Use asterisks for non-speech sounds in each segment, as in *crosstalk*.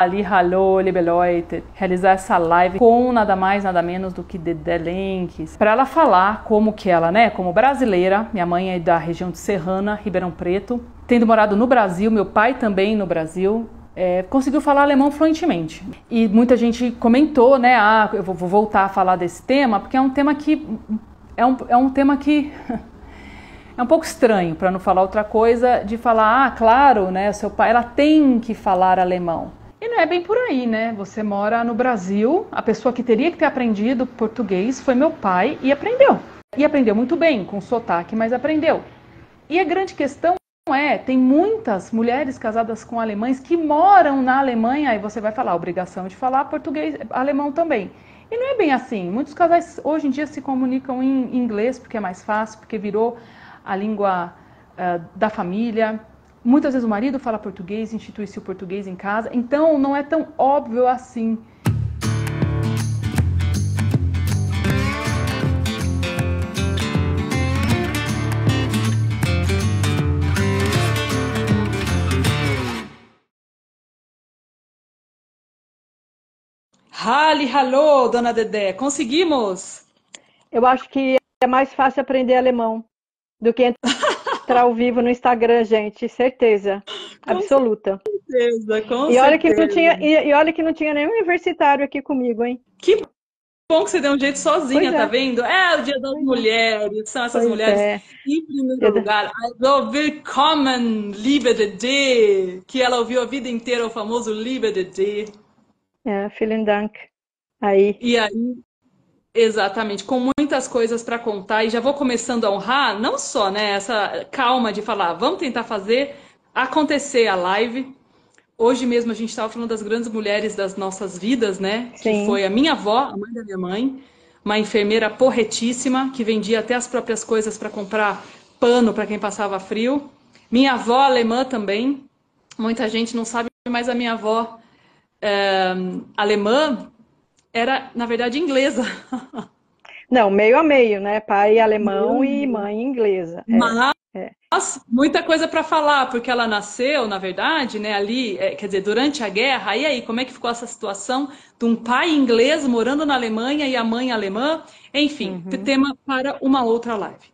Ali, hallo, liebe Leute, realizar essa live com nada mais, nada menos do que Dedé Lenques, para ela falar como que ela, né, como brasileira, minha mãe é da região de Serrana, Ribeirão Preto, tendo morado no Brasil, meu pai também no Brasil, é, conseguiu falar alemão fluentemente. E muita gente comentou, né, ah, eu vou voltar a falar desse tema, porque é um tema que é um, é um tema que *laughs* é um pouco estranho, para não falar outra coisa, de falar, ah, claro, né, seu pai, ela tem que falar alemão. E não é bem por aí, né? Você mora no Brasil, a pessoa que teria que ter aprendido português foi meu pai e aprendeu. E aprendeu muito bem, com sotaque, mas aprendeu. E a grande questão é, tem muitas mulheres casadas com alemães que moram na Alemanha e você vai falar obrigação de falar português, alemão também. E não é bem assim. Muitos casais hoje em dia se comunicam em inglês porque é mais fácil, porque virou a língua uh, da família. Muitas vezes o marido fala português, institui-se o português em casa, então não é tão óbvio assim. Hali, hallo, dona Dedé, conseguimos? Eu acho que é mais fácil aprender alemão do que *laughs* entrar ao vivo no Instagram, gente, certeza. Com absoluta. Certeza, com e olha certeza. que não tinha e, e, olha que não tinha nenhum universitário aqui comigo, hein? Que bom que você deu um jeito sozinha, tá vendo? É o Dia das é. Mulheres, são essas pois mulheres é. em primeiro lugar. Also, willkommen, liebe Dede, que ela ouviu a vida inteira o famoso liebe Dede. É, vielen Dank. Aí. E aí, Exatamente, com muitas coisas para contar e já vou começando a honrar, não só né, essa calma de falar, vamos tentar fazer acontecer a live. Hoje mesmo a gente estava falando das grandes mulheres das nossas vidas, né? Sim. Que foi a minha avó, a mãe da minha mãe, uma enfermeira porretíssima que vendia até as próprias coisas para comprar pano para quem passava frio. Minha avó alemã também. Muita gente não sabe, mas a minha avó é, alemã era, na verdade, inglesa. *laughs* Não, meio a meio, né? Pai alemão e mãe inglesa. É, Mas, é. muita coisa para falar, porque ela nasceu, na verdade, né, ali, é, quer dizer, durante a guerra. E aí, como é que ficou essa situação de um pai inglês morando na Alemanha e a mãe alemã? Enfim, uhum. tema para uma outra live.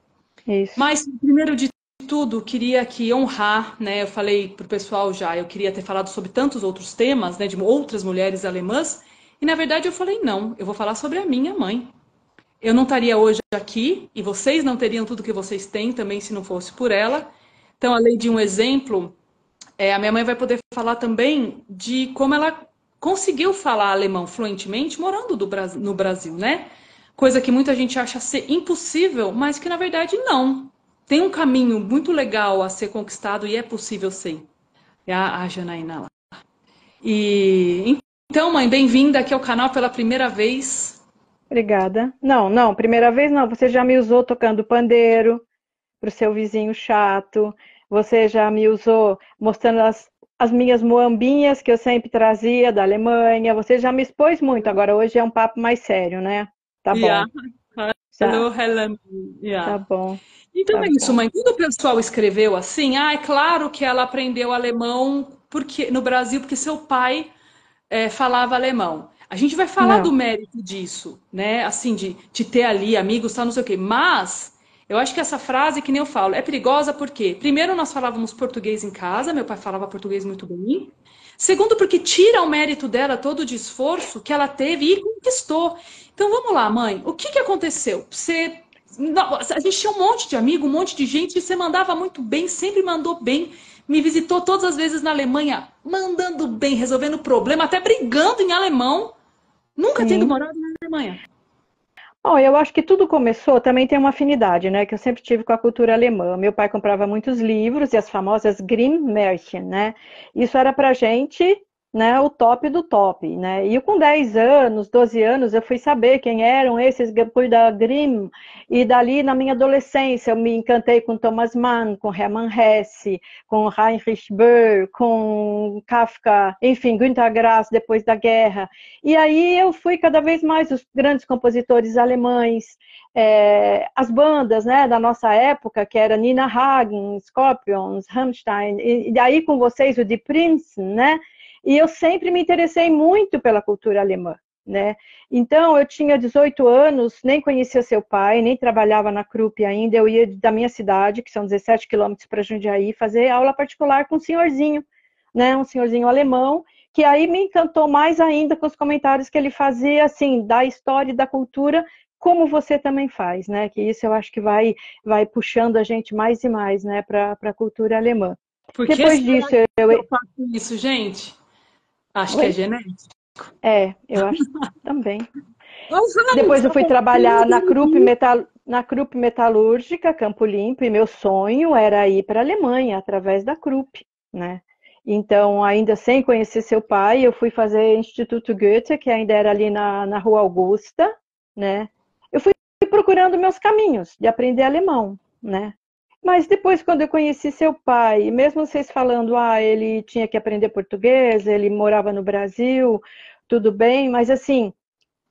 Isso. Mas, primeiro de tudo, queria aqui honrar, né? Eu falei para o pessoal já, eu queria ter falado sobre tantos outros temas, né, de outras mulheres alemãs. E na verdade eu falei: não, eu vou falar sobre a minha mãe. Eu não estaria hoje aqui e vocês não teriam tudo que vocês têm também se não fosse por ela. Então, além de um exemplo, é, a minha mãe vai poder falar também de como ela conseguiu falar alemão fluentemente morando no Brasil, né? Coisa que muita gente acha ser impossível, mas que na verdade não. Tem um caminho muito legal a ser conquistado e é possível sim. A, a Janaína lá. E então, mãe, bem-vinda aqui ao canal pela primeira vez. Obrigada. Não, não, primeira vez não. Você já me usou tocando pandeiro para o seu vizinho chato. Você já me usou mostrando as, as minhas moambinhas que eu sempre trazia da Alemanha. Você já me expôs muito. Agora hoje é um papo mais sério, né? Tá bom. Yeah. Hello, Helen. Yeah. Tá bom. Então tá é isso, mãe. Quando o pessoal escreveu assim, ah, é claro que ela aprendeu alemão porque no Brasil porque seu pai é, falava alemão. A gente vai falar não. do mérito disso, né? Assim, de, de ter ali amigos, tal, não sei o quê. Mas eu acho que essa frase, que nem eu falo, é perigosa porque, primeiro, nós falávamos português em casa, meu pai falava português muito bem. Segundo, porque tira o mérito dela todo o esforço que ela teve e conquistou. Então vamos lá, mãe, o que, que aconteceu? Você. A gente tinha um monte de amigo, um monte de gente, e você mandava muito bem, sempre mandou bem me visitou todas as vezes na Alemanha, mandando bem, resolvendo problema, até brigando em alemão, nunca Sim. tendo morado na Alemanha. Bom, eu acho que tudo começou, também tem uma afinidade, né, que eu sempre tive com a cultura alemã. Meu pai comprava muitos livros e as famosas Grimm Märchen, né? Isso era pra gente né, o top do top, né? E com 10 anos, 12 anos, eu fui saber quem eram esses depois da Grimm, e dali na minha adolescência eu me encantei com Thomas Mann, com Hermann Hesse, com Heinrich Böll, com Kafka, enfim, Günter Grass depois da guerra. E aí eu fui cada vez mais os grandes compositores alemães, é, as bandas né, da nossa época, que era Nina Hagen, Scorpions, Rammstein, e, e aí com vocês o de Prince, né? E eu sempre me interessei muito pela cultura alemã. Né? Então, eu tinha 18 anos, nem conhecia seu pai, nem trabalhava na CRUP ainda. Eu ia da minha cidade, que são 17 quilômetros para Jundiaí, fazer aula particular com um senhorzinho, né? um senhorzinho alemão, que aí me encantou mais ainda com os comentários que ele fazia, assim, da história e da cultura, como você também faz, né? Que isso eu acho que vai, vai puxando a gente mais e mais, né, para a cultura alemã. Porque Depois disso, eu... eu faço isso, gente. Acho Oi? que é genético. É, eu acho também. *laughs* Depois eu fui trabalhar na Krupp, Metal, na Krupp Metalúrgica, Campo Limpo, e meu sonho era ir para a Alemanha através da Krupp, né? Então, ainda sem conhecer seu pai, eu fui fazer Instituto Goethe, que ainda era ali na, na Rua Augusta, né? Eu fui procurando meus caminhos de aprender alemão, né? Mas depois, quando eu conheci seu pai, mesmo vocês falando, ah, ele tinha que aprender português, ele morava no Brasil, tudo bem, mas assim,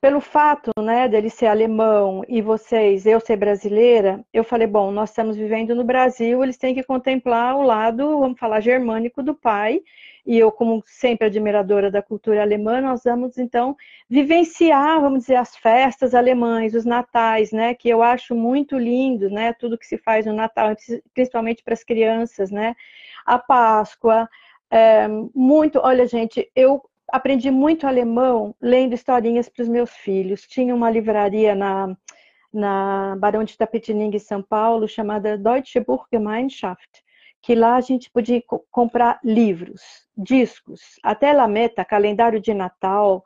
pelo fato, né, dele ser alemão e vocês, eu ser brasileira, eu falei, bom, nós estamos vivendo no Brasil, eles têm que contemplar o lado, vamos falar, germânico do pai, e eu, como sempre admiradora da cultura alemã, nós vamos então vivenciar, vamos dizer, as festas alemães, os natais, né, que eu acho muito lindo, né, tudo que se faz no Natal, principalmente para as crianças, né, a Páscoa, é, muito, olha gente, eu aprendi muito alemão lendo historinhas para os meus filhos. Tinha uma livraria na, na Barão de Tapetininga, em São Paulo, chamada Deutsche Buchgemeinschaft, que lá a gente podia comprar livros, discos, até Lameta, calendário de Natal.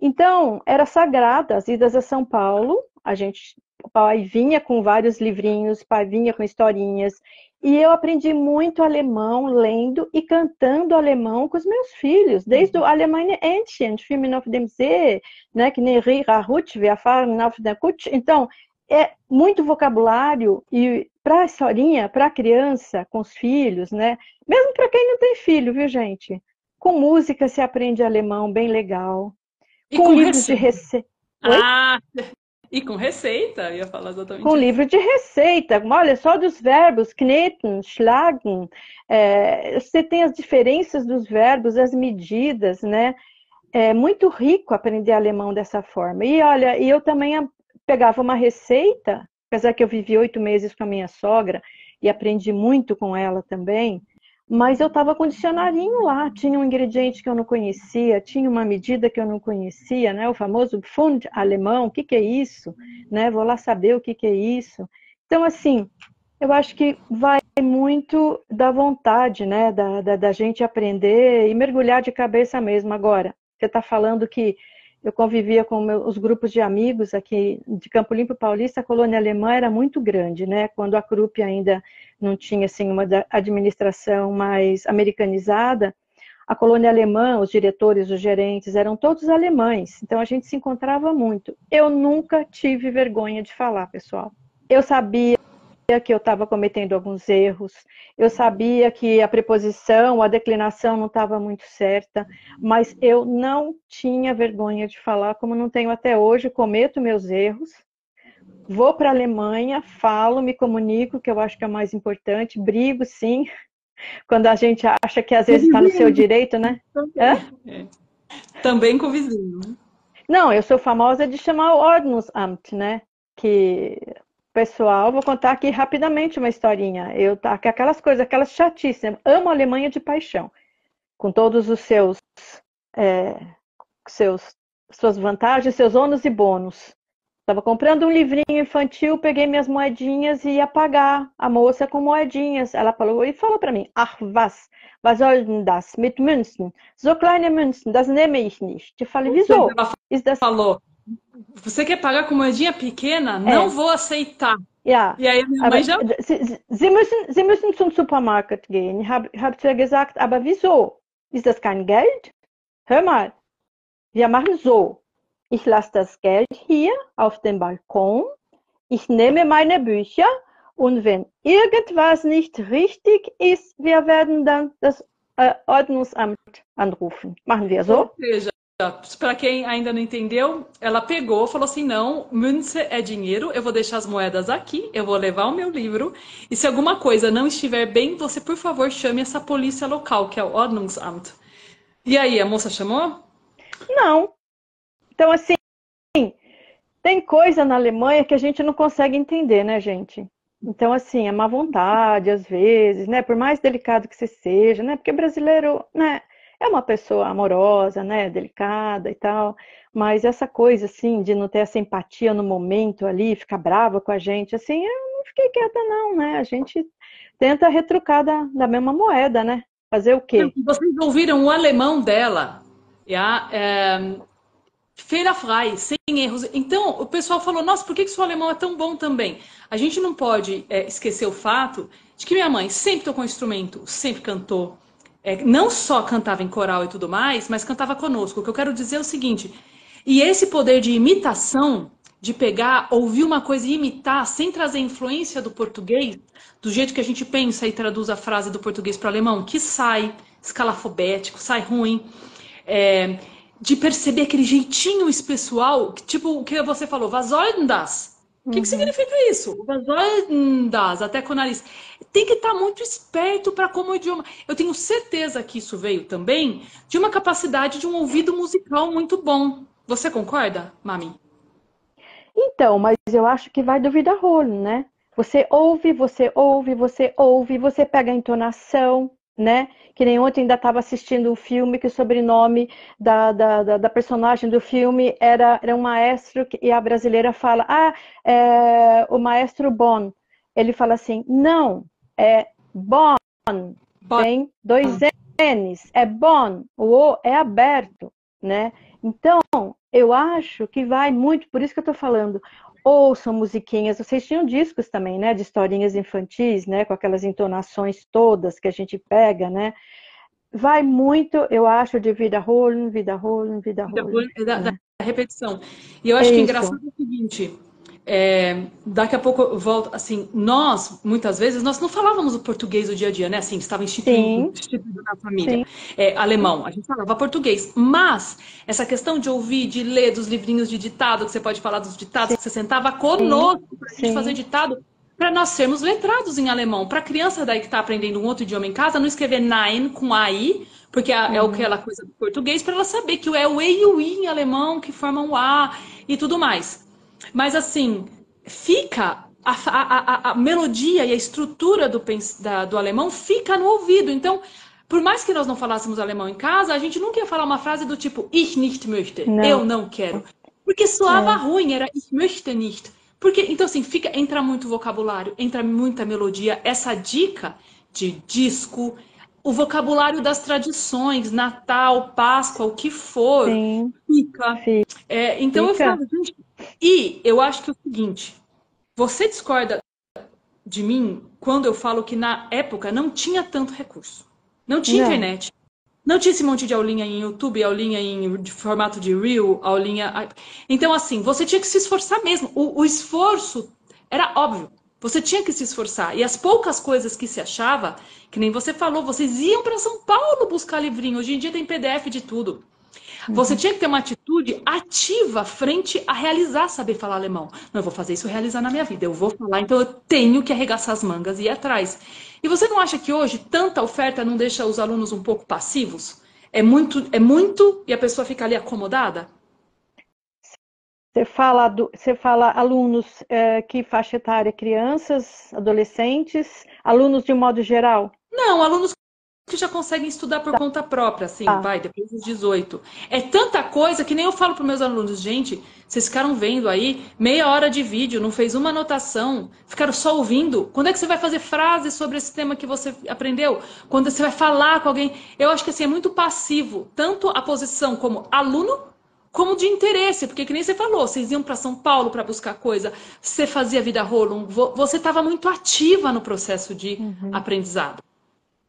Então, era sagrada as idas a São Paulo, a gente, o pai vinha com vários livrinhos, o pai vinha com historinhas, e eu aprendi muito alemão lendo e cantando alemão com os meus filhos, desde o Alemanha Entchen, Filme auf dem See, né, que nem Rira Rutsch, Wir fahren auf der Kutsch. Então, é muito vocabulário e para a historinha, para a criança, com os filhos, né? Mesmo para quem não tem filho, viu, gente? Com música se aprende alemão bem legal. E com, com livros de receita. Ah, *laughs* e com receita, ia falar exatamente. Com isso. livro de receita. Olha, só dos verbos, kneten, schlagen. É, você tem as diferenças dos verbos, as medidas, né? É muito rico aprender alemão dessa forma. E olha, e eu também pegava uma receita, apesar que eu vivi oito meses com a minha sogra e aprendi muito com ela também, mas eu estava com dicionarinho lá, tinha um ingrediente que eu não conhecia, tinha uma medida que eu não conhecia, né? O famoso Pfund alemão, o que, que é isso? Né? Vou lá saber o que, que é isso. Então, assim, eu acho que vai muito da vontade, né? Da, da, da gente aprender e mergulhar de cabeça mesmo. Agora, você está falando que eu convivia com os grupos de amigos aqui de Campo Limpo Paulista, a colônia alemã era muito grande, né? Quando a CRUP ainda não tinha assim uma administração mais americanizada, a colônia alemã, os diretores, os gerentes eram todos alemães, então a gente se encontrava muito. Eu nunca tive vergonha de falar, pessoal. Eu sabia que eu estava cometendo alguns erros, eu sabia que a preposição, a declinação não estava muito certa, mas eu não tinha vergonha de falar, como não tenho até hoje, cometo meus erros, vou para a Alemanha, falo, me comunico, que eu acho que é o mais importante, brigo sim, *laughs* quando a gente acha que às vezes está no seu direito, né? É. Também com o vizinho, né? Não, eu sou famosa de chamar o Ordnungsamt, né? Que pessoal, vou contar aqui rapidamente uma historinha. Eu tá aquelas coisas, aquelas chatices. Amo a Alemanha de paixão, com todos os seus, é, seus suas vantagens, seus ônus e bônus. Estava comprando um livrinho infantil, peguei minhas moedinhas e ia pagar a moça com moedinhas. Ela falou e falou para mim: Ach was, was soll denn das mit Münzen? So kleine Münzen, das nehme ich nicht. Eu falei: Wieso? Das falou você quer pagar com moedinha pequena? É. Não vou aceitar. Ja. E já... Sie, Sie, müssen, Sie müssen zum Supermarkt gehen. Ich habe hab zu ihr gesagt, aber wieso? Ist das kein Geld? Hör mal, wir machen so. Ich lasse das Geld hier auf dem Balkon. Ich nehme meine Bücher und wenn irgendwas nicht richtig ist, wir werden dann das äh, Ordnungsamt anrufen. Machen wir so? Para quem ainda não entendeu, ela pegou, falou assim: não, Münze é dinheiro, eu vou deixar as moedas aqui, eu vou levar o meu livro, e se alguma coisa não estiver bem, você, por favor, chame essa polícia local, que é o Ordnungsamt. E aí, a moça chamou? Não. Então, assim, tem coisa na Alemanha que a gente não consegue entender, né, gente? Então, assim, é má vontade, às vezes, né? Por mais delicado que você seja, né? Porque brasileiro, né? É uma pessoa amorosa, né? Delicada e tal. Mas essa coisa, assim, de não ter essa empatia no momento ali, ficar brava com a gente, assim, eu não fiquei quieta, não, né? A gente tenta retrucar da, da mesma moeda, né? Fazer o quê? Vocês ouviram o alemão dela? Ja, é, frei, sem erros. Então, o pessoal falou, nossa, por que, que seu alemão é tão bom também? A gente não pode é, esquecer o fato de que minha mãe sempre tocou instrumento, sempre cantou. É, não só cantava em coral e tudo mais, mas cantava conosco. O que eu quero dizer é o seguinte, e esse poder de imitação, de pegar, ouvir uma coisa e imitar, sem trazer influência do português, do jeito que a gente pensa e traduz a frase do português para o alemão, que sai escalafobético, sai ruim. É, de perceber aquele jeitinho especial, tipo o que você falou, was? O que, que, uhum. significa isso? Das? Até com o nariz. Tem que estar tá muito esperto para como idioma. Eu tenho certeza que isso veio também de uma capacidade de um ouvido musical muito bom. Você concorda, Mami? Então, mas eu acho que vai do vida rolo, né? Você ouve, você ouve, você ouve, você pega a entonação, né? Que nem ontem ainda estava assistindo um filme que o sobrenome da, da, da, da, personagem do filme era, era um maestro e a brasileira fala, ah, é, o maestro Bon. Ele fala assim, não, é Bon, bon. tem dois N's, é Bon, o O é aberto, né? Então, eu acho que vai muito, por isso que eu estou falando, ouçam musiquinhas. Vocês tinham discos também, né? De historinhas infantis, né? Com aquelas entonações todas que a gente pega, né? Vai muito, eu acho, de vida rolling, vida rolling, vida rolling. Da, né? da repetição. E eu acho é que é engraçado é o seguinte, é, daqui a pouco eu volto, assim, nós, muitas vezes, nós não falávamos o português do dia a dia, né? Assim, estava instituído, instituído na família. É, alemão, a gente falava português. Mas, essa questão de ouvir, de ler dos livrinhos de ditado, que você pode falar dos ditados, Sim. que você sentava conosco para a gente fazer ditado, para nós sermos letrados em alemão. Para a criança daí que está aprendendo um outro idioma em casa, não escrever nein com AI, porque é, é aquela coisa do português, para ela saber que é o E e o I em alemão que formam o A e tudo mais. Mas assim, fica a, a, a, melodia e a estrutura do, da, do alemão fica no ouvido. Então, por mais que nós não falássemos alemão em casa, a gente nunca ia falar uma frase do tipo ich nicht möchte, não. eu não quero. Porque soava é. ruim, era ich möchte nicht. Porque, então, assim, fica, entra muito vocabulário, entra muita melodia. Essa dica de disco, o vocabulário das tradições, Natal, Páscoa, o que for, Sim. fica. É, então fica. eu falo, gente, e eu acho que é o seguinte, você discorda de mim quando eu falo que na época não tinha tanto recurso. Não tinha não. internet. Não tinha esse monte de aulinha em YouTube, aulinha em de formato de Reel, aulinha. Então, assim, você tinha que se esforçar mesmo. O, o esforço era óbvio. Você tinha que se esforçar. E as poucas coisas que se achava, que nem você falou, vocês iam para São Paulo buscar livrinho. Hoje em dia tem PDF de tudo. Você tinha que ter uma atitude ativa frente a realizar saber falar alemão. Não, eu vou fazer isso realizar na minha vida. Eu vou falar, então eu tenho que arregaçar as mangas e ir atrás. E você não acha que hoje tanta oferta não deixa os alunos um pouco passivos? É muito, é muito e a pessoa fica ali acomodada? Você fala, do, você fala alunos é, que faixa etária? Crianças, adolescentes, alunos de um modo geral? Não, alunos que já conseguem estudar por tá. conta própria, assim, ah. vai, depois dos 18. É tanta coisa que nem eu falo para meus alunos, gente, vocês ficaram vendo aí meia hora de vídeo, não fez uma anotação, ficaram só ouvindo. Quando é que você vai fazer frases sobre esse tema que você aprendeu? Quando você vai falar com alguém? Eu acho que assim é muito passivo, tanto a posição como aluno como de interesse, porque que nem você falou, vocês iam para São Paulo para buscar coisa, você fazia vida rolo, você estava muito ativa no processo de uhum. aprendizado.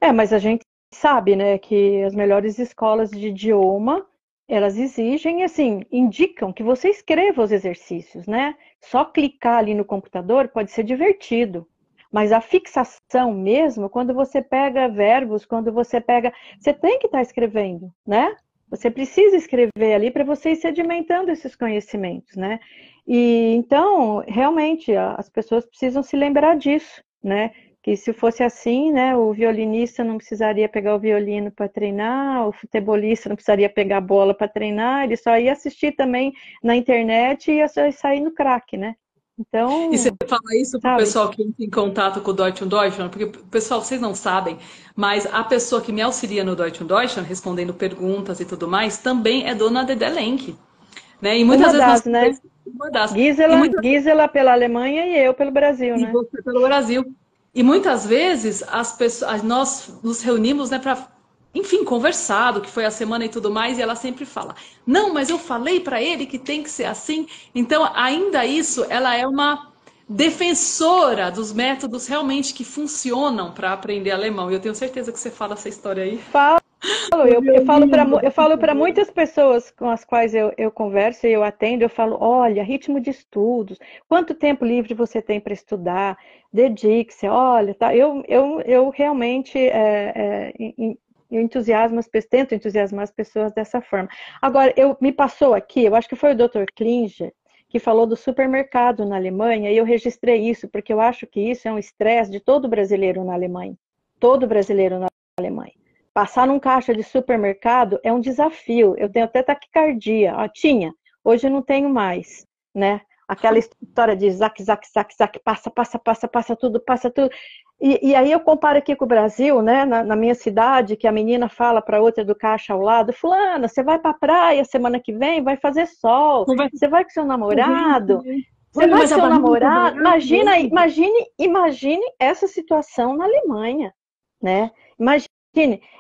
É, mas a gente sabe, né, que as melhores escolas de idioma, elas exigem, assim, indicam que você escreva os exercícios, né? Só clicar ali no computador pode ser divertido. Mas a fixação mesmo, quando você pega verbos, quando você pega. Você tem que estar tá escrevendo, né? Você precisa escrever ali para você ir sedimentando esses conhecimentos, né? E então, realmente, as pessoas precisam se lembrar disso, né? Que se fosse assim, né, o violinista não precisaria pegar o violino para treinar, o futebolista não precisaria pegar a bola para treinar, ele só ia assistir também na internet e ia sair no crack, né? Então, e você fala isso para o pessoal que entra em contato com o Deutsche Deutschland, porque, pessoal, vocês não sabem, mas a pessoa que me auxilia no Deutsche Deutschland, respondendo perguntas e tudo mais, também é dona de Delenk. Né? E muitas uma vezes das, né? Uma das. Gisela, muitas... Gisela pela Alemanha e eu pelo Brasil, e né? você pelo Brasil. E muitas vezes as pessoas, nós nos reunimos né, para enfim, conversado, que foi a semana e tudo mais, e ela sempre fala: "Não, mas eu falei para ele que tem que ser assim". Então, ainda isso, ela é uma defensora dos métodos realmente que funcionam para aprender alemão. E eu tenho certeza que você fala essa história aí. Falo, eu, eu falo para eu falo para muitas pessoas com as quais eu, eu converso e eu atendo, eu falo, olha, ritmo de estudos, quanto tempo livre você tem para estudar, dedique-se, olha, tá, eu, eu, eu realmente é, é, eu entusiasmo as pessoas, tento entusiasmar as pessoas dessa forma. Agora, eu me passou aqui, eu acho que foi o Dr. Klinger que falou do supermercado na Alemanha, e eu registrei isso, porque eu acho que isso é um estresse de todo brasileiro na Alemanha. Todo brasileiro na Alemanha. Passar num caixa de supermercado é um desafio. Eu tenho até taquicardia. Ah, tinha, hoje não tenho mais, né? Aquela *laughs* história de zac, zac, zac, zac, passa, passa, passa, passa tudo, passa tudo. E, e, aí eu comparo aqui com o Brasil, né? Na, na minha cidade, que a menina fala para outra do caixa ao lado, fulana, você vai para a praia semana que vem, vai fazer sol, você vai com seu namorado, você vai com seu namorado. Imagina, imagine, imagine essa situação na Alemanha, né? Imagine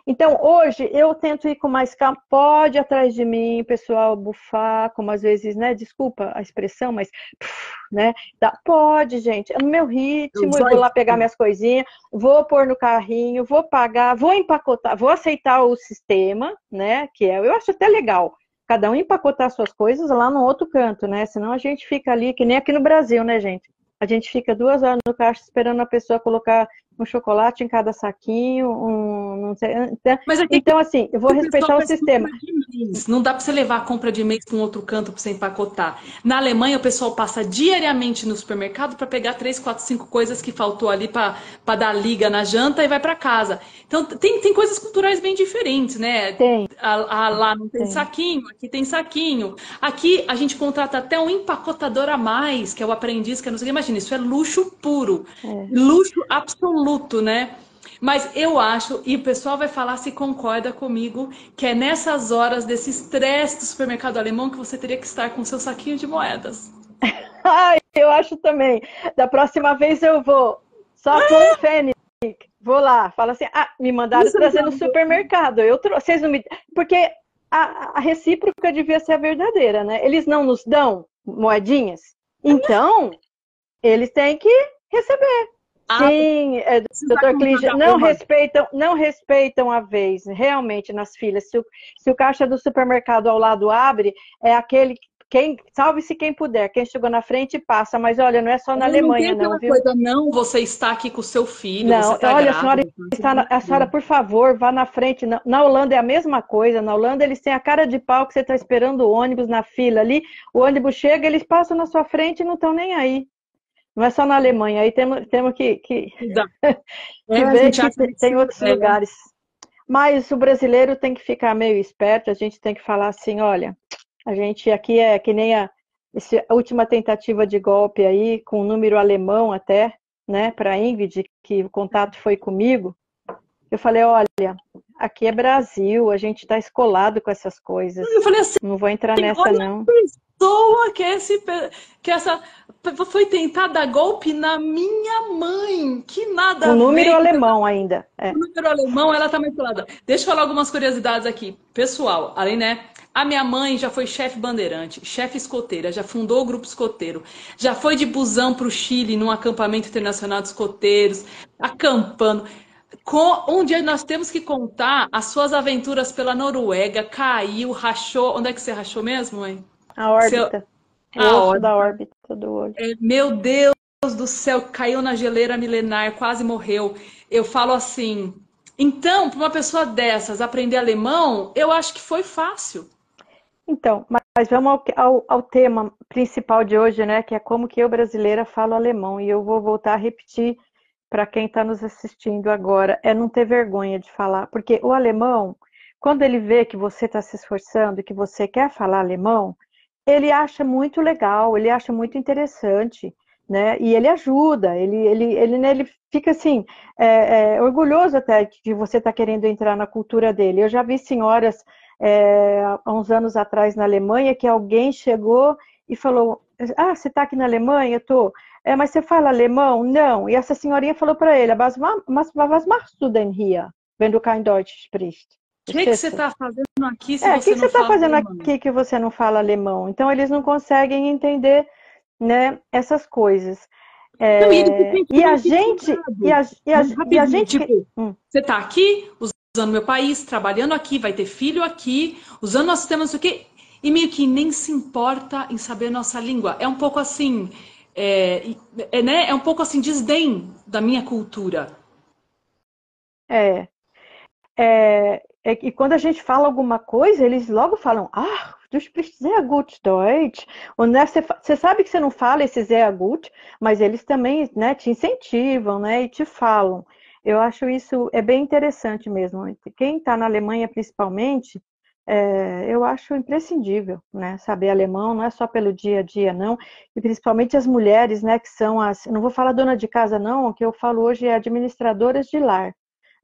então, hoje eu tento ir com mais calma. Pode atrás de mim, pessoal, bufar, como às vezes, né? Desculpa a expressão, mas, né? Pode, gente. É no meu ritmo, eu vou lá pegar minhas coisinhas, vou pôr no carrinho, vou pagar, vou empacotar, vou aceitar o sistema, né? Que é, eu acho até legal. Cada um empacotar suas coisas lá no outro canto, né? Senão a gente fica ali, que nem aqui no Brasil, né, gente? A gente fica duas horas no caixa esperando a pessoa colocar um chocolate em cada saquinho, um, não sei. Então, Mas aqui, então assim, eu vou respeitar o sistema. Não dá para você levar a compra de mês para um outro canto para você empacotar. Na Alemanha, o pessoal passa diariamente no supermercado para pegar três, quatro, cinco coisas que faltou ali para dar liga na janta e vai para casa. Então, tem, tem coisas culturais bem diferentes, né? Tem. A, a, lá não tem, tem, saquinho, aqui tem saquinho. Aqui a gente contrata até um empacotador a mais, que é o aprendiz, que é não sei o que. Imagina, isso é luxo puro. É. Luxo absoluto luto, né? Mas eu acho, e o pessoal vai falar se concorda comigo, que é nessas horas desse estresse do supermercado alemão que você teria que estar com seu saquinho de moedas. *laughs* eu acho também. Da próxima vez eu vou só com um fênix. Vou lá, fala assim, ah, me mandaram Isso trazer no supermercado. Eu trouxe, vocês não me... Porque a, a recíproca devia ser a verdadeira, né? Eles não nos dão moedinhas, então eles têm que receber. Ah, Sim, é, doutor Clígia, não respeitam, não respeitam a vez, realmente, nas filas. Se o, se o caixa do supermercado ao lado abre, é aquele quem salve-se quem puder, quem chegou na frente passa, mas olha, não é só na Alemanha, não, não viu? Coisa, não, você está aqui com o seu filho, não, tá olha, grávida, a senhora está na, a senhora, por favor, vá na frente. Na, na, Holanda é a mesma coisa. Na Holanda eles têm a cara de pau que você está esperando o ônibus na fila ali, o ônibus chega, eles passam na sua frente e não estão nem aí. Não é só na Alemanha, aí temos, temos que, que, *laughs* que é, ver que tem outros é. lugares. Mas o brasileiro tem que ficar meio esperto, a gente tem que falar assim, olha, a gente aqui é que nem a, essa última tentativa de golpe aí, com o um número alemão até, né, para a Ingrid, que o contato foi comigo. Eu falei, olha, aqui é Brasil, a gente está escolado com essas coisas. Eu falei assim, não vou entrar nessa, não. Pessoa que, esse, que essa foi tentar dar golpe na minha mãe. Que nada. O número alemão ainda. É. O número alemão, ela tá manipulada. Deixa eu falar algumas curiosidades aqui. Pessoal, além, né? A minha mãe já foi chefe bandeirante, chefe escoteira, já fundou o grupo escoteiro, já foi de busão para o Chile num acampamento internacional de escoteiros, acampando. Com, onde nós temos que contar as suas aventuras pela Noruega, caiu, rachou. Onde é que você rachou mesmo, mãe? A órbita. Seu... A órbita. da órbita do olho. É, meu Deus do céu, caiu na geleira milenar, quase morreu. Eu falo assim. Então, para uma pessoa dessas aprender alemão, eu acho que foi fácil. Então, mas vamos ao, ao, ao, tema principal de hoje, né? Que é como que eu, brasileira, falo alemão. E eu vou voltar a repetir para quem está nos assistindo agora é não ter vergonha de falar, porque o alemão, quando ele vê que você está se esforçando e que você quer falar alemão, ele acha muito legal, ele acha muito interessante, né? E ele ajuda, ele, ele, ele, né, ele fica assim, é, é, orgulhoso até de você estar tá querendo entrar na cultura dele. Eu já vi senhoras é, há uns anos atrás na Alemanha que alguém chegou e falou: Ah, você está aqui na Alemanha? Eu tô. É, mas você fala alemão? Não. E essa senhorinha falou para ele: was machst du denn hier, wenn du kein Deutsch sprichst? O que, que você está fazendo aqui se é, você que não que você está fazendo alemão? aqui que você não fala alemão? Então eles não conseguem entender né, essas coisas. É, não, e, e, a gente, e, a, e, a, e a gente, tipo, hum. você está aqui usando meu país, trabalhando aqui, vai ter filho aqui, usando nosso sistema, não sei o quê, e meio que nem se importa em saber nossa língua. É um pouco assim, é, é, né? é um pouco assim, desdém da minha cultura. É. é. É, e quando a gente fala alguma coisa, eles logo falam, ah, du sprichst sehr gut Deutsch. Und né, você sabe que você não fala esse sehr gut, mas eles também né, te incentivam né, e te falam. Eu acho isso é bem interessante mesmo. Quem está na Alemanha, principalmente, é, eu acho imprescindível, né? Saber alemão não é só pelo dia a dia, não. E principalmente as mulheres, né? Que são as, não vou falar dona de casa, não. O que eu falo hoje é administradoras de lar,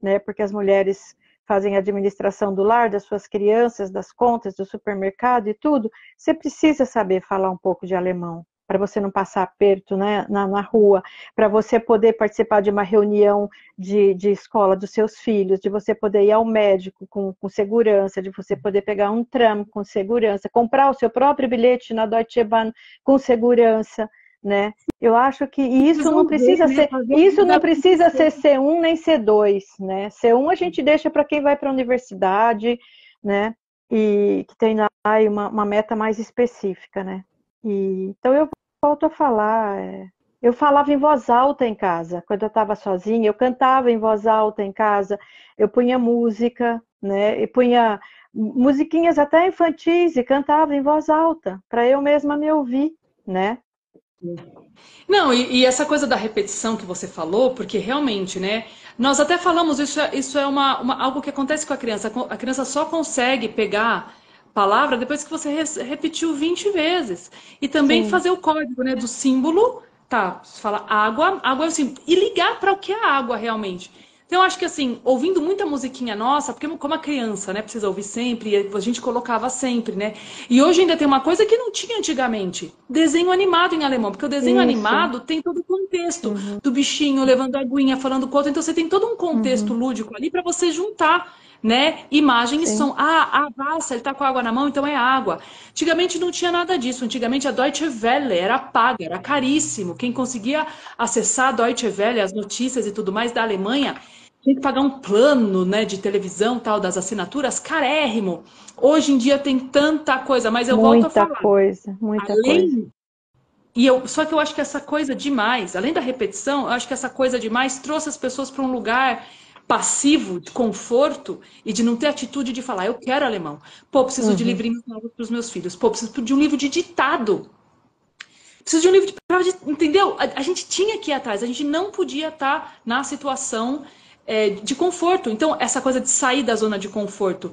né? Porque as mulheres fazem a administração do lar, das suas crianças, das contas, do supermercado e tudo. Você precisa saber falar um pouco de alemão para você não passar aperto né, na, na rua, para você poder participar de uma reunião de, de escola dos seus filhos, de você poder ir ao médico com, com segurança, de você poder pegar um tram com segurança, comprar o seu próprio bilhete na Deutsche Bahn com segurança, né? Eu acho que isso não precisa ser, isso não precisa ser C1 nem C2, né? C1 a gente deixa para quem vai para a universidade, né? E que tem aí uma, uma meta mais específica, né? E, então eu volto a falar. É, eu falava em voz alta em casa, quando eu estava sozinha, eu cantava em voz alta em casa, eu punha música, né? E punha musiquinhas até infantis e cantava em voz alta, para eu mesma me ouvir, né? Não, e, e, essa coisa da repetição que você falou, porque realmente, né? Nós até falamos, isso é, isso é uma, uma, algo que acontece com a criança. A criança só consegue pegar palavra depois que você repetiu 20 vezes. E também Sim. fazer o código né, do símbolo, tá? Você fala água, água é o símbolo. E ligar para o que é água realmente. Então, eu acho que assim, ouvindo muita musiquinha nossa, porque como a criança, né, precisa ouvir sempre, a gente colocava sempre, né? E hoje ainda tem uma coisa que não tinha antigamente: desenho animado em alemão, porque o desenho Isso. animado tem todo o contexto uhum. do bichinho levando a aguinha, falando com outro, então você tem todo um contexto uhum. lúdico ali para você juntar né? Imagem e som. Ah, a valsa, ele tá com água na mão, então é água. Antigamente não tinha nada disso. Antigamente a Deutsche Welle era paga, era caríssimo. Quem conseguia acessar a Deutsche Welle, as notícias e tudo mais da Alemanha, tinha que pagar um plano, né, de televisão, tal, das assinaturas, carérrimo. Hoje em dia tem tanta coisa, mas eu muita volto a falar. Muita coisa, muita além, coisa. E eu, só que eu acho que essa coisa demais, além da repetição, eu acho que essa coisa demais trouxe as pessoas para um lugar passivo, de conforto e de não ter atitude de falar, eu quero alemão. Pô, preciso uhum. de livrinhos novos para os meus filhos. Pô, preciso de um livro de ditado. Preciso de um livro de prova de. Entendeu? A, a, gente tinha que ir atrás, a gente não podia estar tá na situação é, de conforto. Então, essa coisa de sair da zona de conforto.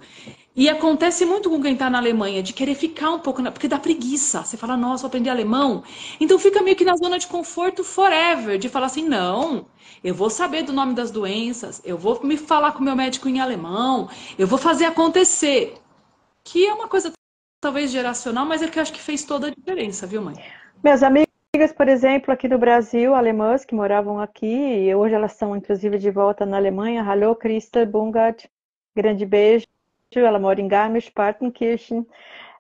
E acontece muito com quem está na Alemanha, de querer ficar um pouco, na... porque dá preguiça. Você fala, nossa, vou aprender alemão. Então fica meio que na zona de conforto forever, de falar assim, não, eu vou saber do nome das doenças, eu vou me falar com o meu médico em alemão, eu vou fazer acontecer. Que é uma coisa talvez geracional, mas é que eu acho que fez toda a diferença, viu, mãe? Meus amigos, por exemplo, aqui no Brasil, alemãs que moravam aqui, e hoje elas estão inclusive de volta na Alemanha. Hallo, Christel Bungart, grande beijo ela mora em Garmisch-Partenkirchen,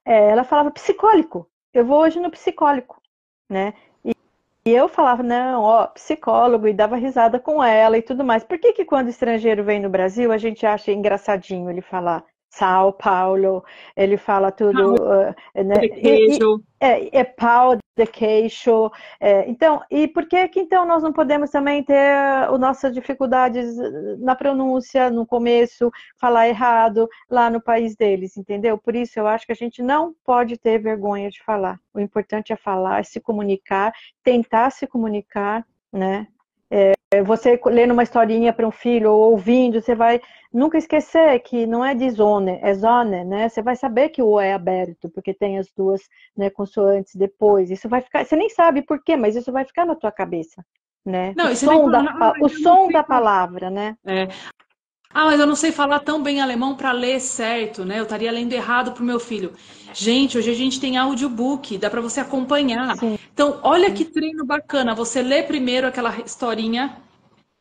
é, ela falava psicólico, eu vou hoje no psicólico, né? E, e eu falava, não, ó, psicólogo, e dava risada com ela e tudo mais. Por que que quando o estrangeiro vem no Brasil, a gente acha engraçadinho ele falar São Paulo, ele fala tudo. Uh, né? é, é pau de queixo. É, então, e por que que então nós não podemos também ter as nossas dificuldades na pronúncia, no começo, falar errado lá no país deles, entendeu? Por isso eu acho que a gente não pode ter vergonha de falar. O importante é falar, se comunicar, tentar se comunicar, né? É, você lendo uma historinha para um filho ou ouvindo, você vai nunca esquecer que não é de zone, é zone, né? Você vai saber que o é aberto, porque tem as duas né, consoantes depois. Isso vai ficar, você nem sabe por quê, mas isso vai ficar na tua cabeça, né? Não, o som, da, ah, o som da palavra, né? É. Ah, mas eu não sei falar tão bem alemão para ler certo, né? Eu estaria lendo errado para o meu filho. Gente, hoje a gente tem audiobook, dá para você acompanhar. Sim. Então, olha que treino bacana. Você lê primeiro aquela historinha,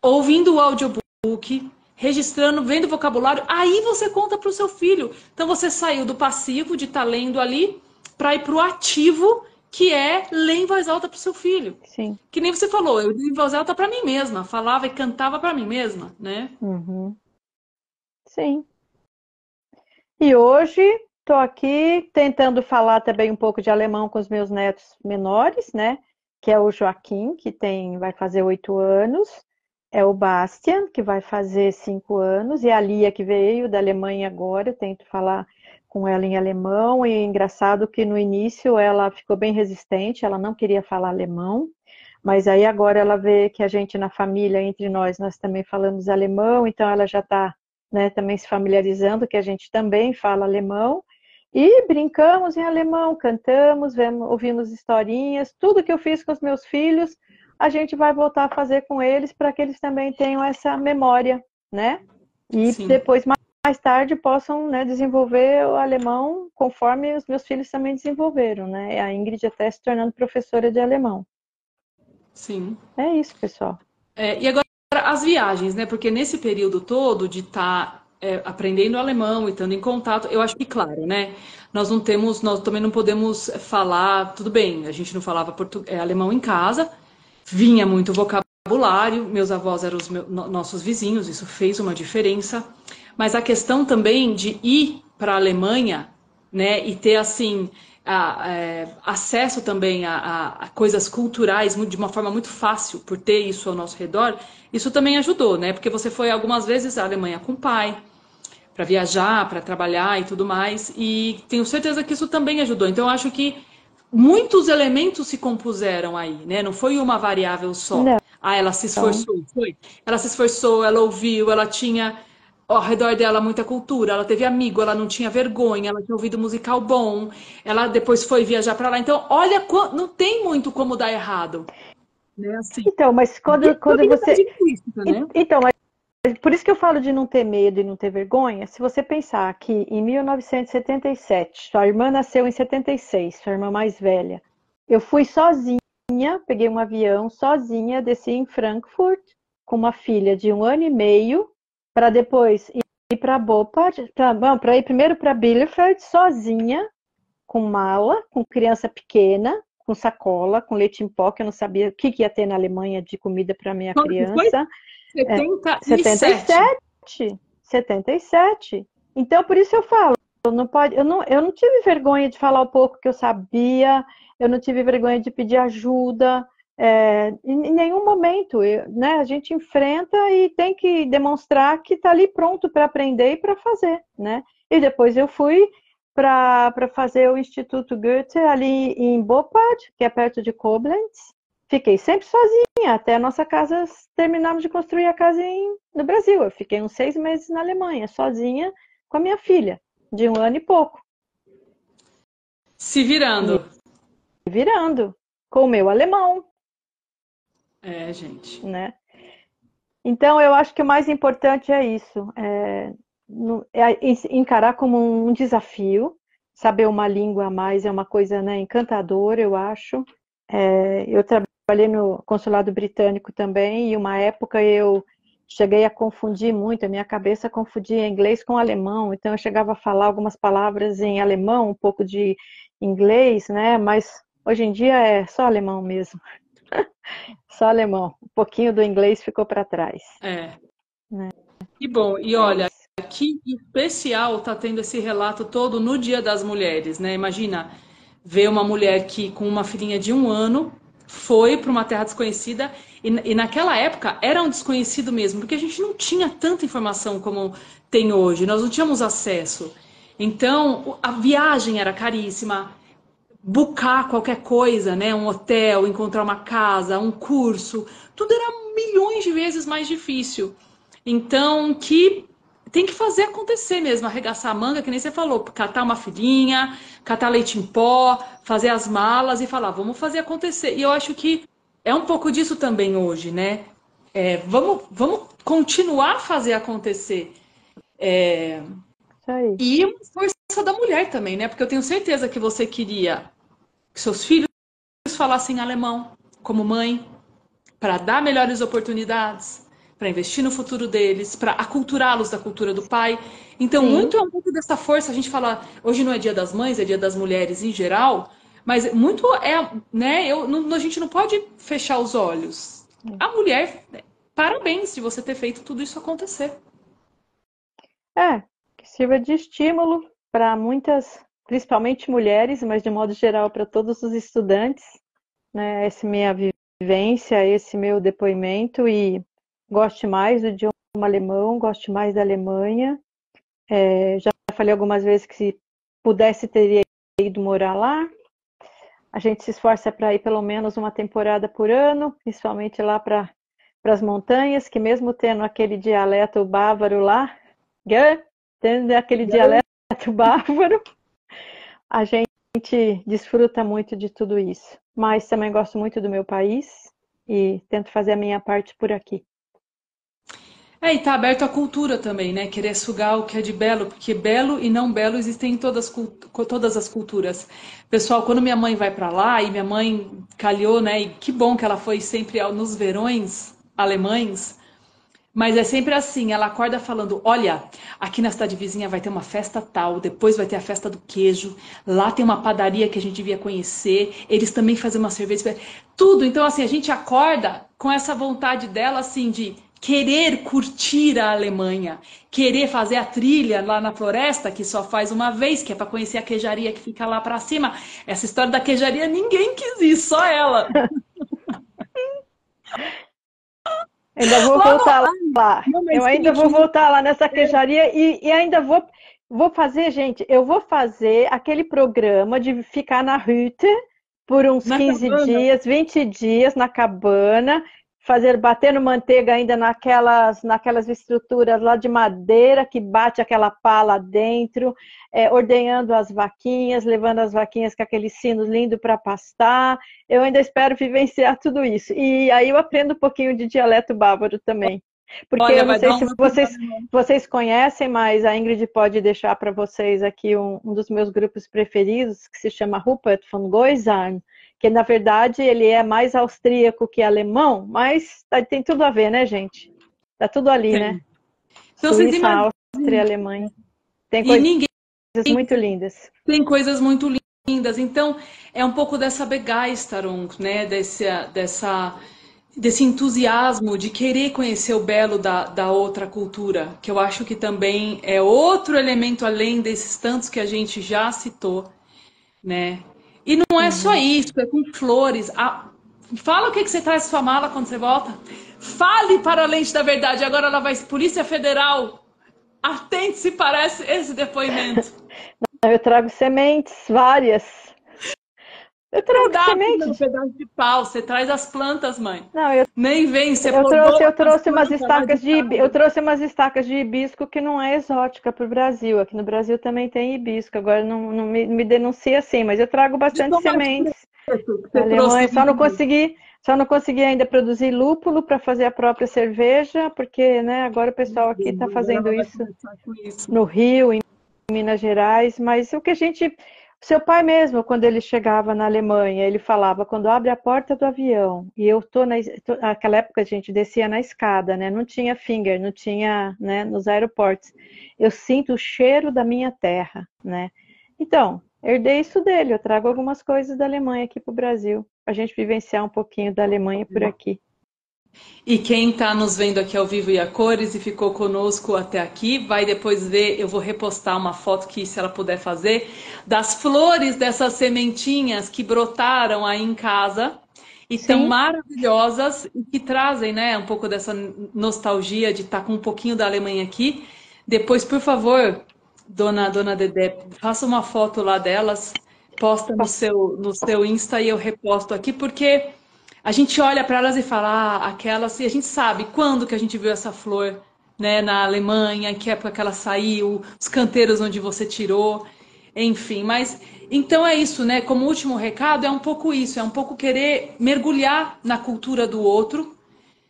ouvindo o audiobook, registrando, vendo o vocabulário, aí você conta para o seu filho. Então, você saiu do passivo de estar tá lendo ali para ir para o ativo, que é ler em voz alta para o seu filho. Sim. Que nem você falou, eu li em voz alta para mim mesma, falava e cantava para mim mesma, né? Uhum. Sim. E hoje estou aqui tentando falar também um pouco de alemão com os meus netos menores, né? Que é o Joaquim, que tem, vai fazer oito anos, é o Bastian, que vai fazer cinco anos, e a Lia, que veio da Alemanha agora, eu tento falar com ela em alemão, e é engraçado que no início ela ficou bem resistente, ela não queria falar alemão, mas aí agora ela vê que a gente na família, entre nós, nós também falamos alemão, então ela já está né, também se familiarizando que a gente também fala alemão e brincamos em alemão, cantamos, vemos, ouvimos historinhas, tudo que eu fiz com os meus filhos, a gente vai voltar a fazer com eles para que eles também tenham essa memória, né? E Sim. depois mais tarde possam né, desenvolver o alemão conforme os meus filhos também desenvolveram, né? A Ingrid até se tornando professora de alemão. Sim. É isso, pessoal. É, e agora as viagens, né? Porque nesse período todo de estar tá, é, aprendendo alemão e estando em contato, eu acho que, claro, né? Nós não temos, nós também não podemos falar, tudo bem, a gente não falava é, alemão em casa, vinha muito vocabulário, meus avós eram os meus, nossos vizinhos, isso fez uma diferença. Mas a questão também de ir para a Alemanha, né, e ter assim a, é, acesso também a, a, a, coisas culturais de uma forma muito fácil, por ter isso ao nosso redor, isso também ajudou, né? Porque você foi algumas vezes à Alemanha com o pai, para viajar, para trabalhar e tudo mais, e tenho certeza que isso também ajudou. Então, eu acho que muitos elementos se compuseram aí, né? Não foi uma variável só. Não. Ah, ela se esforçou, foi. Ela se esforçou, ela ouviu, ela tinha ao redor dela muita cultura, ela teve amigo, ela não tinha vergonha, ela tinha ouvido musical bom, ela depois foi viajar para lá. Então, olha, não tem muito como dar errado. Né? Assim, então, mas quando, quando você. Difícil, né? Então, mas por isso que eu falo de não ter medo e não ter vergonha. Se você pensar que em 1977, sua irmã nasceu em 76, sua irmã mais velha, eu fui sozinha, peguei um avião sozinha, desci em Frankfurt com uma filha de um ano e meio para depois ir para Bopard, para ir primeiro para Bielefeld sozinha, com mala, com criança pequena, com sacola, com leite em pó, que eu não sabia o que, que ia ter na Alemanha de comida para minha criança. Foi? 77. É, 77. 77. Então, por isso eu falo, não pode, eu, não, eu não tive vergonha de falar o pouco que eu sabia, eu não tive vergonha de pedir ajuda, é, em nenhum momento, né, a gente enfrenta e tem que demonstrar que está ali pronto para aprender e para fazer, né? E depois eu fui para fazer o Instituto Goethe ali em Bopard, que é perto de Koblenz. Fiquei sempre sozinha, até a nossa casa, terminamos de construir a casa em, no Brasil. Eu fiquei uns seis meses na Alemanha, sozinha com a minha filha, de um ano e pouco. Se virando. Se virando, com o meu alemão, é, gente. Né? Então, eu acho que o mais importante é isso: é, é encarar como um desafio. Saber uma língua a mais é uma coisa né, encantadora, eu acho. É, eu trabalhei no consulado britânico também, e uma época eu cheguei a confundir muito, a minha cabeça confundia inglês com alemão, então eu chegava a falar algumas palavras em alemão, um pouco de inglês, né? Mas hoje em dia é só alemão mesmo. *laughs* Só alemão. Um pouquinho do inglês ficou para trás. É. Né? E bom, e olha, que especial tá tendo esse relato todo no Dia das Mulheres, né? Imagina ver uma mulher que com uma filhinha de um ano foi para uma terra desconhecida e, e, naquela época era um desconhecido mesmo, porque a gente não tinha tanta informação como tem hoje, nós não tínhamos acesso. Então a viagem era caríssima, bucar qualquer coisa, né? Um hotel, encontrar uma casa, um curso, tudo era milhões de vezes mais difícil. Então, que tem que fazer acontecer mesmo, arregaçar a manga, que nem você falou, catar uma filhinha, catar leite em pó, fazer as malas e falar, vamos fazer acontecer. E eu acho que é um pouco disso também hoje, né? É, vamos, vamos continuar a fazer acontecer. É, e uma força da mulher também, né? Porque eu tenho certeza que você queria que seus filhos falassem alemão como mãe, para dar melhores oportunidades, para investir no futuro deles, para aculturá-los da cultura do pai. Então, Sim. muito é pouco dessa força. A gente fala, hoje não é dia das mães, é dia das mulheres em geral, mas muito é, né? Eu, não, a gente não pode fechar os olhos. A mulher, parabéns de você ter feito tudo isso acontecer. É, que sirva de estímulo para muitas, principalmente mulheres, mas de modo geral para todos os estudantes, né? Essa minha vivência, esse meu depoimento e goste mais do idioma alemão, goste mais da Alemanha. É, já falei algumas vezes que se pudesse teria ido morar lá, a gente se esforça para ir pelo menos uma temporada por ano, principalmente lá para as montanhas, que mesmo tendo aquele dialeto bávaro lá, tendo aquele dialeto bávaro, a gente desfruta muito de tudo isso. Mas também gosto muito do meu país e tento fazer a minha parte por aqui. É, e tá aberto à cultura também, né? Querer sugar o que é de belo, porque belo e não belo existem em todas, todas as culturas. Pessoal, quando minha mãe vai para lá, e minha mãe calhou, né? E que bom que ela foi sempre nos verões alemães, mas é sempre assim, ela acorda falando: olha, aqui na cidade vizinha vai ter uma festa tal, depois vai ter a festa do queijo, lá tem uma padaria que a gente devia conhecer, eles também fazem uma cerveja, tudo. Então, assim, a gente acorda com essa vontade dela, assim, de querer curtir a Alemanha, querer fazer a trilha lá na floresta, que só faz uma vez, que é para conhecer a queijaria que fica lá para cima. Essa história da queijaria ninguém quis ir, só ela. *laughs* ainda vou voltar lá. lá. Não, eu ainda vou voltar lá nessa queijaria e, e ainda vou vou fazer, gente, eu vou fazer aquele programa de ficar na Hütte por uns na 15 cabana. dias, 20 dias na cabana fazer batendo manteiga ainda naquelas, naquelas estruturas lá de madeira que bate aquela pala dentro, é, ordenhando as vaquinhas, levando as vaquinhas com aquele sino lindo para pastar. Eu ainda espero vivenciar tudo isso. E aí eu aprendo um pouquinho de dialeto bávaro também. Porque Olha, eu não sei se vocês, vocês conhecem, mas a Ingrid pode deixar para vocês aqui um, um, dos meus grupos preferidos, que se chama Rupert von Goisarn, que na verdade ele é mais austríaco que alemão, mas tá, tem tudo a ver, né, gente? Tá tudo ali, né? Então, Suíça, Áustria, Alemanha. Tem coisas ninguém... muito lindas. Tem coisas muito lindas. Então, é um pouco dessa Begeisterung, né? Desse, dessa, desse entusiasmo de querer conhecer o belo da, da outra cultura, que eu acho que também é outro elemento além desses tantos que a gente já citou, né? E não é só uhum. isso, é com flores. Fala o que, que você traz sua mala quando você volta. Fale para a lente da verdade. Agora ela vai. Polícia Federal, atente-se para esse depoimento. *laughs* Eu trago sementes, várias. Eu trago sementes. Um pedaço de pau, você traz as plantas, mãe. Não, eu nem vem, você Eu trouxe, eu trouxe umas estacas de, de eu trouxe umas estacas de hibisco que não é exótica para o Brasil. Aqui no Brasil também tem hibisco. Agora não, não me, me denuncia assim, mas eu trago bastante sementes. Alemanha, só não consegui, só não consegui ainda produzir lúpulo para fazer a própria cerveja, porque, né, agora o pessoal aqui está fazendo isso no Rio, em Minas Gerais, mas o que a gente seu pai mesmo, quando ele chegava na Alemanha, ele falava, quando abre a porta do avião, e eu tô na, tô, naquela época a gente descia na escada, né? Não tinha finger, não tinha, né, nos aeroportos. Eu sinto o cheiro da minha terra, né? Então, herdei isso dele, eu trago algumas coisas da Alemanha aqui para o Brasil, para a gente vivenciar um pouquinho da Alemanha por aqui. E quem está nos vendo aqui ao vivo e a cores e ficou conosco até aqui, vai depois ver, eu vou repostar uma foto que, se ela puder fazer, das flores dessas sementinhas que brotaram aí em casa e Sim. tão maravilhosas e que trazem né, um pouco dessa nostalgia de estar tá com um pouquinho da Alemanha aqui. Depois, por favor, dona, dona Dedé, faça uma foto lá delas posta no seu, no seu Insta e eu reposto aqui, porque a gente olha para elas e fala, ah, aquelas, e a gente sabe quando que a gente viu essa flor, né, na Alemanha, em que época que ela saiu, os canteiros onde você tirou, enfim, mas então é isso, né? Como último recado, é um pouco isso, é um pouco querer mergulhar na cultura do outro,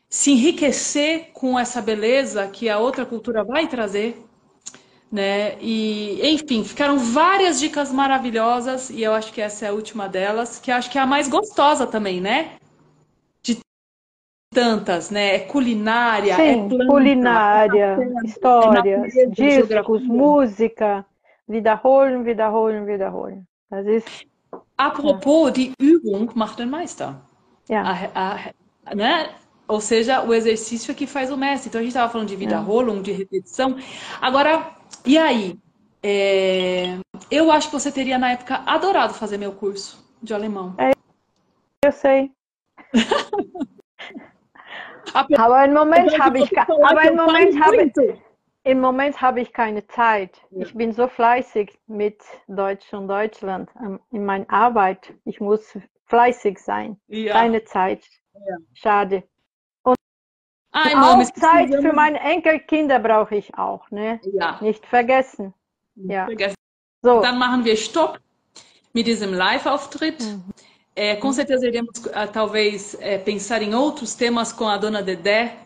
se enriquecer com essa beleza que a outra cultura vai trazer, né? E, enfim, ficaram várias dicas maravilhosas e eu acho que essa é a última delas, que acho que é a mais gostosa também, né? Tantas, né? É culinária, Sim, é planta, culinária, é histórias, é discos, música, wiederholen, wiederholen, wiederholen. Das ist Apropos, ja. die Übung macht den Meister. Ja. A, a, né? Ou seja, o exercício é que faz o mestre. Então a gente estava falando de vida rolo, de repetição. Agora, e aí? É... Eu acho que você teria, na época, adorado fazer meu curso de alemão. É, eu sei. *laughs* aber im Moment habe ich, aber im Moment habe im Moment habe ich keine Zeit. Ja. Ich bin so fleißig mit Deutsch und Deutschland in meiner Arbeit. Ich muss fleißig sein. Ja. Keine Zeit. Ja. Schade. Ai, auch Zeit für meine Enkelkinder brauche ich auch, ne? Ja. Nicht vergessen. Ja. Vergessen. So. Dann machen wir Stopp mit diesem Live-Auftritt. Uhum. É, com certeza iremos, uh, talvez, é, pensar em outros temas com a dona Dedé,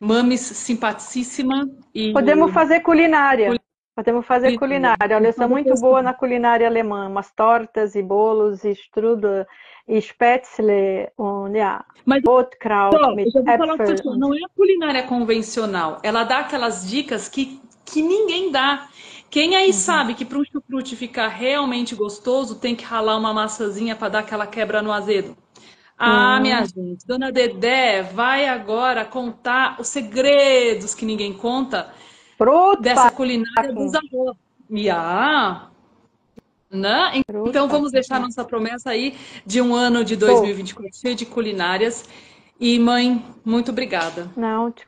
Mames simpaticíssima. E... Podemos fazer culinária. Cul... Podemos fazer culinária. Olha, eu sou muito boa na culinária alemã. Umas tortas e bolos e strudel e Spätzle und ja, Mas, Brotkraut então, mit Äpfel. Não é a culinária convencional. Ela dá aquelas dicas que, que ninguém dá. Quem aí uhum. sabe que para um chucrute ficar realmente gostoso tem que ralar uma maçãzinha para dar aquela quebra no azedo? Ah, uhum. minha gente, Dona Dedé vai agora contar os segredos que ninguém conta Pronto, dessa culinária dos avós. Yeah. Né? Então vamos deixar nossa promessa aí de um ano de 2024 cheio de culinárias. E mãe, muito obrigada. Não, de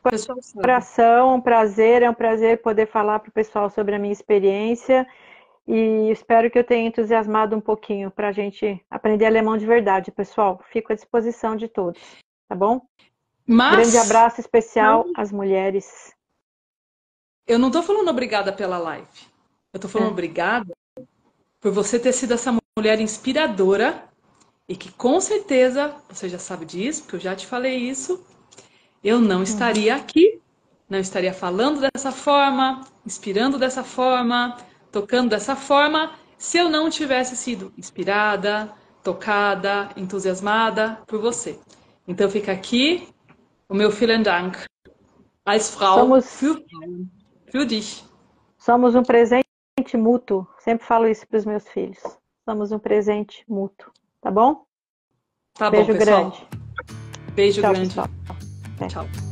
coração, um prazer, é um prazer poder falar para o pessoal sobre a minha experiência e espero que eu tenha entusiasmado um pouquinho para a gente aprender alemão de verdade, pessoal. Fico à disposição de todos, tá bom? Mas... Grande abraço especial às mulheres. Eu não estou falando obrigada pela live. Eu estou falando é. obrigada por você ter sido essa mulher inspiradora e que com certeza, você já sabe disso, porque eu já te falei isso, eu não estaria aqui, não estaria falando dessa forma, inspirando dessa forma, tocando dessa forma, se eu não tivesse sido inspirada, tocada, entusiasmada por você. Então fica aqui o meu vielen Dank als Frau Somos... für, für dich. Somos um presente mútuo. Sempre falo isso para os meus filhos. Somos um presente mútuo. Tá bom? Tá Beijo bom, pessoal. grande. Beijo Tchau, grande. Pessoal. Tchau.